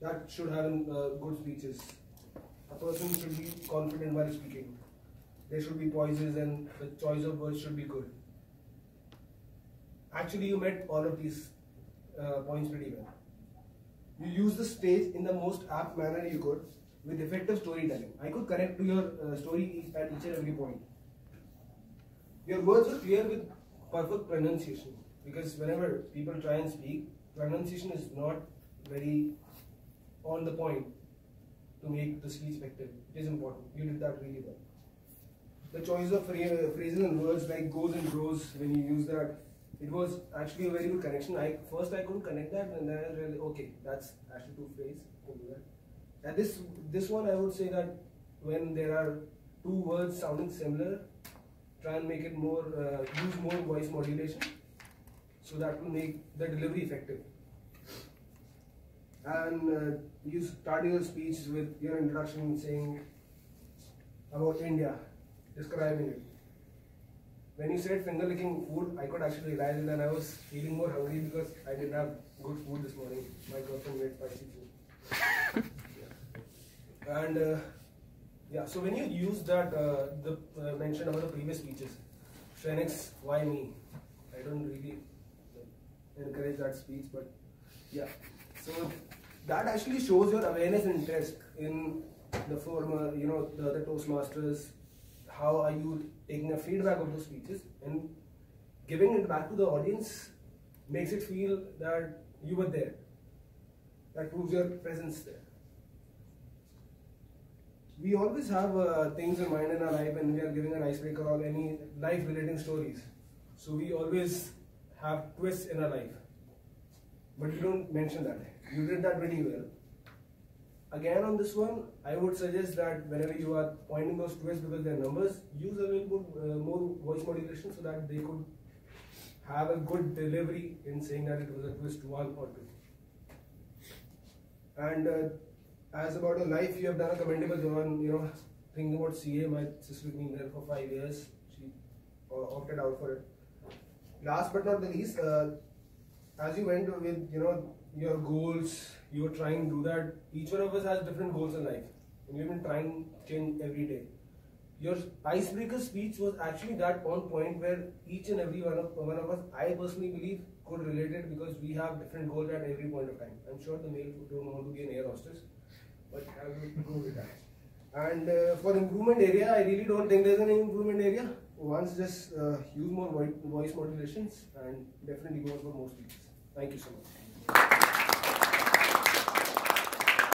that should have uh, good speeches. A person should be confident while speaking. There should be poises and the choice of words should be good. Actually, you met all of these uh, points pretty well. You use the stage in the most apt manner you could with effective storytelling. I could connect to your uh, story at each and every point. Your words were clear with perfect pronunciation because whenever people try and speak, pronunciation is not very on the point to make the speech effective. It is important. You did that really well. The choice of phrases and words like goes and grows when you use that, it was actually a very good connection. I first I couldn't connect that, and then I really okay, that's actually two phrases. Can do that. And this this one I would say that when there are two words sounding similar, try and make it more uh, use more voice modulation, so that will make the delivery effective. And uh, you starting your speech with your introduction saying about India, describing it. When you said finger licking food, I could actually realize it and I was feeling more hungry because I didn't have good food this morning. My girlfriend made spicy food. yeah. And uh, yeah, so when you use that, uh, the uh, mention about the previous speeches, Phoenix, why me? I don't really encourage that speech, but yeah. So that actually shows your awareness and interest in the former, you know, the other Toastmasters. How are you taking a feedback of those speeches and giving it back to the audience makes it feel that you were there. That proves your presence there. We always have uh, things in mind in our life when we are giving an icebreaker or any life relating stories. So we always have twists in our life. But you don't mention that. You did that really well. Again on this one, I would suggest that whenever you are pointing those twists because they're numbers, use a little uh, more voice modulation so that they could have a good delivery in saying that it was a twist one or two. And uh, as about your life, you have done a commendable job on, you know, thinking about CA. My sister being there for five years. She uh, opted out for it. Last but not the least, uh, as you went with, you know, your goals, you were trying to do that. Each one of us has different goals in life. And we've been trying to change every day. Your icebreaker speech was actually that on point where each and every one of, one of us, I personally believe, could relate it because we have different goals at every point of time. I'm sure the male don't want to be an air hostess, but I will go with that. And uh, for improvement area, I really don't think there's any improvement area. Once just uh, use more voice modulations and definitely go for more speeches. Thank you so much.